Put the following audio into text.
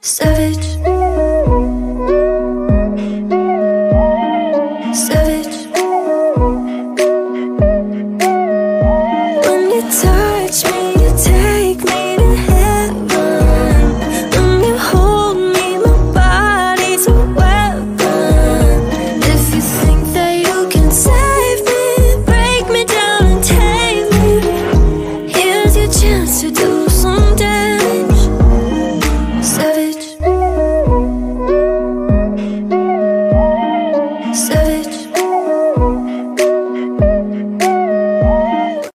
Savage.